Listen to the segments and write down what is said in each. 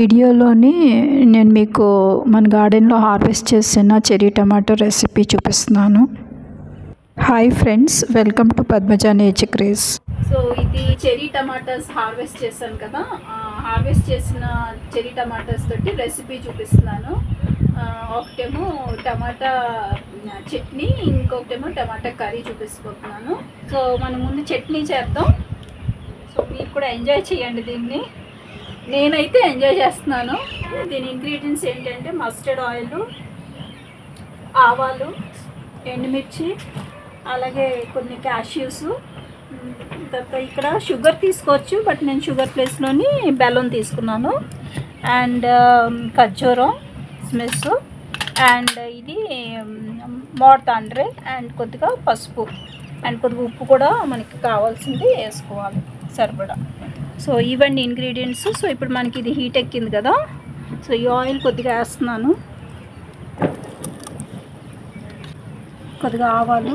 వీడియోలోని నేను మీకు మన గార్డెన్లో హార్వెస్ట్ చేసిన చెరీ టమాటో రెసిపీ చూపిస్తున్నాను. Hi friends welcome to Padmaja nature craze. So ఇది చెరీ టమాటాస్ హార్వెస్ట్ చేశాను కదా. హార్వెస్ట్ చేసిన చెరీ టమాటాస్ తోటి రెసిపీ చూపిస్తున్నాను. ఒకటేమో టమాటా చట్నీ ఇంకొకటేమో టమాటా కర్రీ చూపిస్తున్నాను. సో మనం ముందు చట్నీ చేద్దాం. సో మీరు కూడా ఎంజాయ్ చేయండి దీన్ని. నేనైతే ఎంజాయ్ చేస్తున్నాను. దీని ఇంగ్రీడియంట్స్ ఏంటంటే మస్టర్డ్ ఆయిల్ ఆవాలు ఎండుమిర్చి అలాగే కొన్ని క్యాష్యూస్ తర్వాత ఇక్కడ షుగర్ తీసుకోవచ్చు బట్ నేను షుగర్ ప్లేస్లోని బెల్లం తీసుకున్నాను. అండ్ ఖర్జూరం స్మెస్. అండ్ ఇది మోడతాండ్రే అండ్ కొద్దిగా పసుపు. అండ్ కొద్దిగా ఉప్పు కూడా మనకి కావాల్సింది వేసుకోవాలి సరిపడా. సో ఇవన్నీ ఇంగ్రీడియంట్స్ సో ఇప్పుడు మనకి ఇది హీట్ ఎక్కింది కదా. సో ఈ ఆయిల్ కొద్దిగా వేస్తున్నాను. కొద్దిగా ఆవాలు.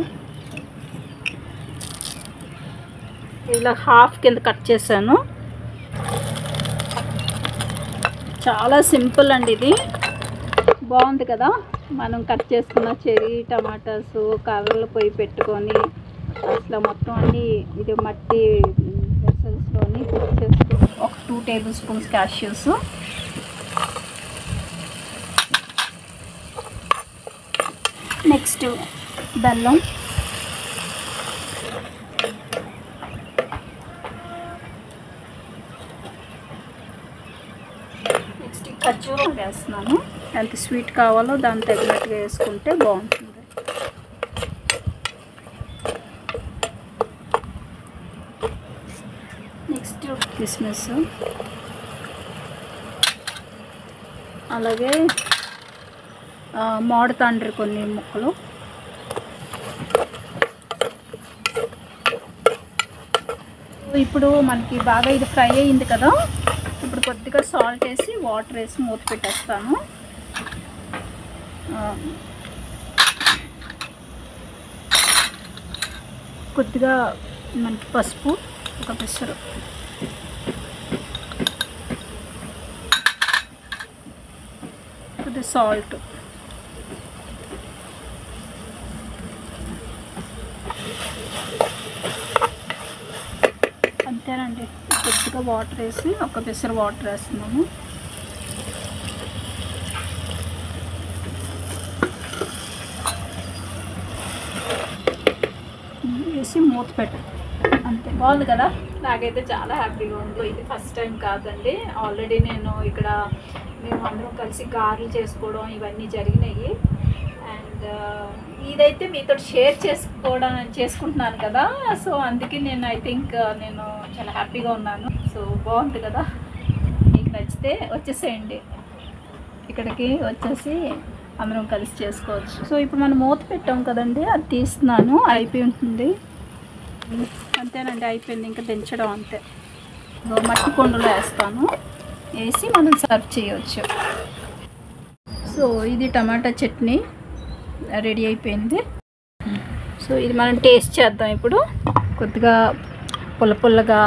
ఇలా హాఫ్ కింద కట్ చేశాను. చాలా సింపుల్ అండి ఇది. బాగుంది కదా. మనం కట్ చేసుకున్న చెరీ టమాటాస్ కర్రలు పొయ్యి పెట్టుకొని అసలు మొత్తం అన్ని ఇది మట్టి వెసల్స్లోని కుక్ ఒక two table spoons cashews. Next బెల్లం. నెక్స్ట్ ఖర్జూరం వేస్తున్నాను. ఎంత స్వీట్ కావాలో దాని తగినట్టుగా వేసుకుంటే బాగుంటుంది నెక్స్ట్ కిస్మిస్ అలాగే మాడుతాండ్రి కొన్ని ముక్కలు. ఇప్పుడు మనకి బాగా ఇది ఫ్రై అయింది కదా ఇప్పుడు కొద్దిగా సాల్ట్ వేసి వాటర్ వేసి మూత పెట్టేస్తాను. కొద్దిగా మనకి పసుపు ఒక పెసరు. కొద్దిగా సాల్ట్ అంతేనండి. కొద్దిగా వాటర్ వేసి ఒక పెసరు వాటర్ వేస్తున్నాము. వేసి మూత పెట్టు అంతే. బాగుంది కదా? నాకైతే చాలా హ్యాపీగా ఉంది. ఇది ఫస్ట్ టైం కాదండి. ఆల్రెడీ నేను ఇక్కడ మేము అందరం కలిసి గారెలు చేసుకోవడం ఇవన్నీ జరిగినాయి. అండ్ uh, ఇదైతే మీతో షేర్ చేసుకోవడం చేసుకుంటున్నాను కదా? సో అందుకే నేను ఐ థింక్ uh, నేను చాలా హ్యాపీగా ఉన్నాను. సో బాగుంది కదా? మీకు నచ్చితే వచ్చేసేయండి. ఇక్కడికి వచ్చేసి అందరం కలిసి చేసుకోవచ్చు. సో ఇప్పుడు మనం మూత పెట్టాం కదండి? అది తీస్తున్నాను. అయిపోయి ఉంటుంది. అంతేనండి అయిపోయింది. ఇంకా దించడం అంతే. మట్టి కొండలో వేస్తాను. వేసి మనం సర్వ్ చేయవచ్చు సో ఇది టమాటా చట్నీ. రెడీ అయిపోయింది. సో ఇది మనం టేస్ట్ చేద్దాం ఇప్పుడు. కొద్దిగా పుల్ల పుల్లగా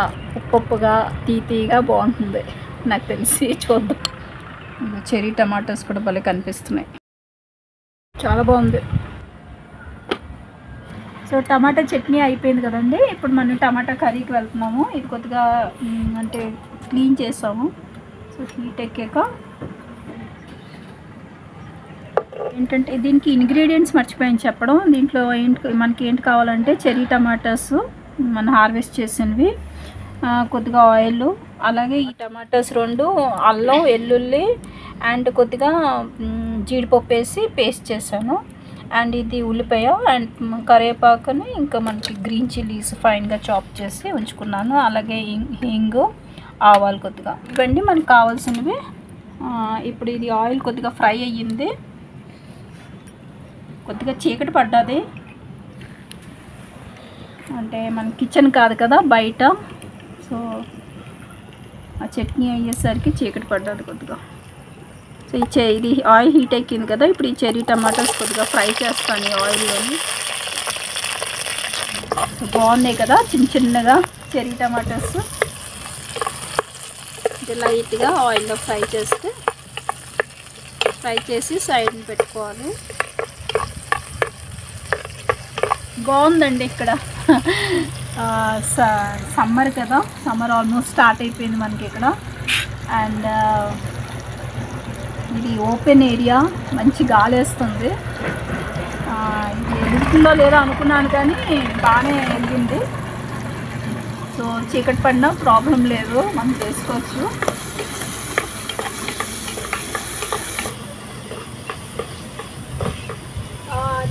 ఉప్పుగా తీతీగా బాగుంటుంది. నాకు తెలిసి చూద్దాం. చెరీ టమాటోస్ కూడా భలే కనిపిస్తున్నాయి. చాలా బాగుంది. సో టమాటా చట్నీ అయిపోయింది కదండి. ఇప్పుడు మనం టమాటా కర్రీకి వెళ్తున్నాము. ఇది కొద్దిగా అంటే క్లీన్ చేసాము. సో హీట్ ఎక్కాక ఏంటంటే దీనికి ఇంగ్రీడియంట్స్ మర్చిపోయాను చెప్పడం. దీంట్లో ఏంటి మనకి ఏంటి కావాలంటే చెరీ టమాటాస్ మనం హార్వెస్ట్ చేసినవి కొద్దిగా ఆయిల్ అలాగే ఈ టమాటాస్ రెండు అల్లం వెల్లుల్లి అండ్ కొద్దిగా జీడిపప్పు వేసి పేస్ట్ చేశాను. అండ్ ఇది ఉల్లిపాయ అండ్ కరివేపాకుని ఇంకా మనకి గ్రీన్ చిల్లీస్ ఫైన్గా చాప్ చేసి ఉంచుకున్నాను. అలాగే హింగ్ హింగు ఆవాలు కొద్దిగా. ఇవన్నీ మనకు కావాల్సినవి. ఇప్పుడు ఇది ఆయిల్ కొద్దిగా ఫ్రై అయ్యింది. కొద్దిగా చీకటి పడ్డది. అంటే మన కిచెన్ కాదు కదా బయట. సో ఆ చట్నీ అయ్యేసరికి చీకటి పడ్డది కొద్దిగా. సో ఈ చె ఇది ఆయిల్ హీట్ ఎక్కింది కదా ఇప్పుడు ఈ చెర్రీ టమాటాస్ కొద్దిగా ఫ్రై చేస్తాను ఈ ఆయిల్లోని బాగున్నాయి కదా చిన్న చిన్నగా చెర్రీ టమాటాస్. ఇది లైట్గా ఆయిల్లో ఫ్రై చేస్తే ఫ్రై చేసి సైడ్ని పెట్టుకోవాలి. బాగుందండి ఇక్కడ. సమ్మర్ కదా సమ్మర్ ఆల్మోస్ట్ స్టార్ట్ అయిపోయింది మనకి ఇక్కడ. అండ్ ఇది ఓపెన్ ఏరియా మంచి గాలి వేస్తుంది ఇది ఎదుగుతుందో లేదో అనుకున్నాను కానీ బాగానే ఎదిగింది. సో చీకటి పడినా ప్రాబ్లం లేదు మనం చేసుకోవచ్చు.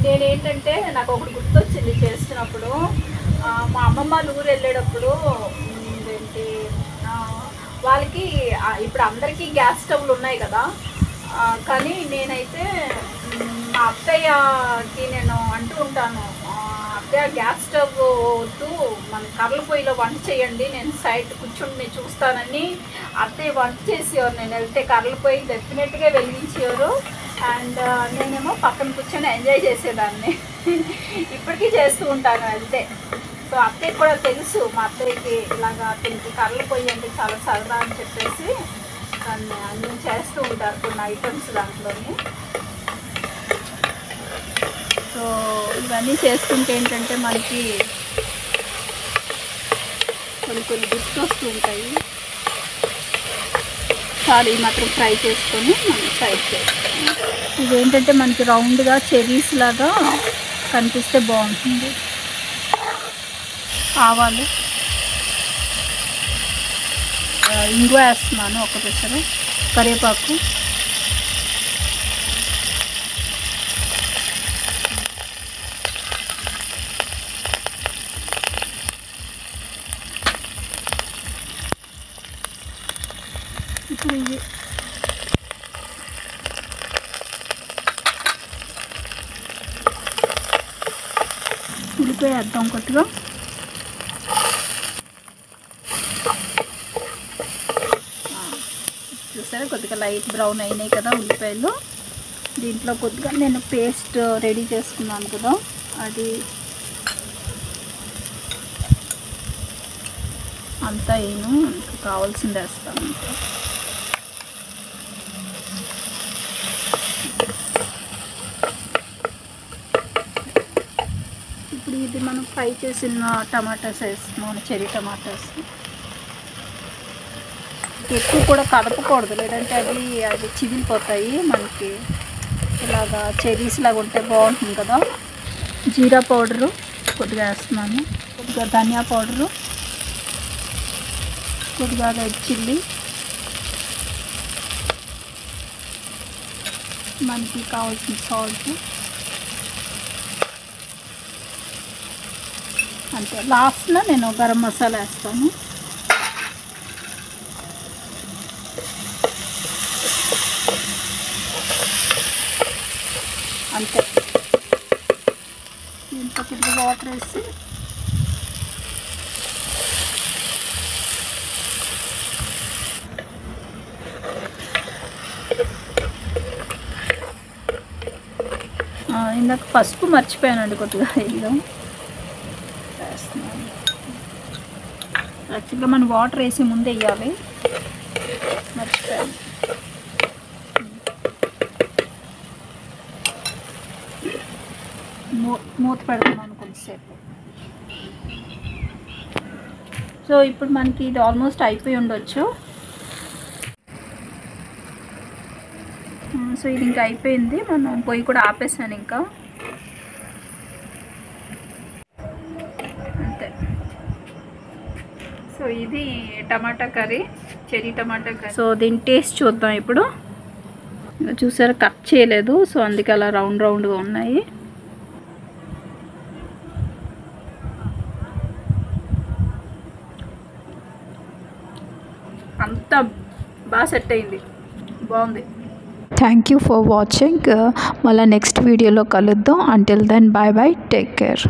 నేనేంటంటే నాకు ఒకటి గుర్తొచ్చింది చేస్తున్నప్పుడు. మా అమ్మమ్మ వాళ్ళు ఊరు వెళ్ళేటప్పుడు ఏంటి వాళ్ళకి ఇప్పుడు అందరికీ గ్యాస్ స్టవ్లు ఉన్నాయి కదా. కానీ నేనైతే మా అత్తయ్యకి నేను అంటూ ఉంటాను అత్తయ్య గ్యాస్ స్టవ్ వద్దు మన కర్రల పొయ్యిలో వంట చేయండి నేను సైడ్ కూర్చుని చూస్తానని అత్తయ్య వంట చేసేవారు. నేను వెళ్తే కర్రల పొయ్యి డెఫినెట్గా వెలిగించేవారు. అండ్ నేనేమో పక్కన కూర్చొని ఎంజాయ్ చేసేదాన్ని. ఇప్పటికీ చేస్తూ ఉంటాను వెళ్తే. సో అత్తయ్యకి కూడా తెలుసు మా అత్తయ్యకి ఇలాగా తింటే కర్రల పొయ్యి అంటే చాలా సరదా అని చెప్పేసి. దాన్ని అన్నీ చేస్తూ ఉంటారు కొన్ని ఐటమ్స్ దాంట్లోని. సో ఇవన్నీ చేసుకుంటే ఏంటంటే మనకి కొన్ని కొన్ని గుర్తు వస్తూ ఉంటాయి. చాలు మాత్రం ఫ్రై చేసుకొని మనం ఫ్రై చేసుకోవాలి ఇదేంటంటే మనకి రౌండ్గా చెరీస్ లాగా కనిపిస్తే బాగుంటుంది. ఆవాలు ఆ, ఇంగువ వేస్తున్నాను ఒక పెసరు కరివేపాకు. ఇప్పుడు ఇది ఉల్లిపాయ వేద్దాం కొద్దిగా. చూసారా కొద్దిగా లైట్ బ్రౌన్ అయినాయి కదా ఉల్లిపాయలు. దీంట్లో కొద్దిగా నేను పేస్ట్ రెడీ చేసుకున్నాను కదా. అది అంతా ఏను కావాల్సింది వేస్తాను ఇప్పుడు ఇది మనం ఫ్రై చేసిన టమాటాస్ వేస్తున్నాం చెరీ టమాటాస్. ఎక్కువ కూడా కదపకూడదు. లేదంటే అవి అవి చిదిలిపోతాయి మనకి. ఇలాగా చెరీస్ లాగా ఉంటే బాగుంటుంది కదా. జీరా పౌడరు కొద్దిగా వేస్తున్నాను. కొద్దిగా ధనియా పౌడరు. కొద్దిగా రెడ్ చిల్లీ. మనకి కావాల్సిన సాల్ట్. అంతే. లాస్ట్లో నేను గరం మసాలా వేస్తాను అంతే దీంట్లో కొద్దిగా వాటర్ వేసి ఇందాక పసుపు మర్చిపోయానండి కొద్దిగా వేయడం వేస్తున్నాను. యాక్చువల్గా మనం వాటర్ వేసి ముందు వేయాలి. మర్చిపోయాను. మూ- మూత పెడుతున్నాం సో ఇప్పుడు మనకి ఇది ఆల్మోస్ట్ అయిపోయి ఉండొచ్చు. సో ఇది ఇంకా అయిపోయింది. మనం పొయ్యి కూడా ఆపేసాను ఇంకా. అంతే. సో ఇది tomato curry cherry tomato curry. So దీని టేస్ట్ చూద్దాం ఇప్పుడు. చూసారా కట్ చేయలేదు. సో అందుకే అలా రౌండ్ రౌండ్గా ఉన్నాయి. మొత్తం బాగా సెట్ అయింది. బాగుంది. థ్యాంక్ యూ ఫర్ వాచింగ్ మళ్ళీ నెక్స్ట్ వీడియోలో కలుద్దాం. Until then bye bye take care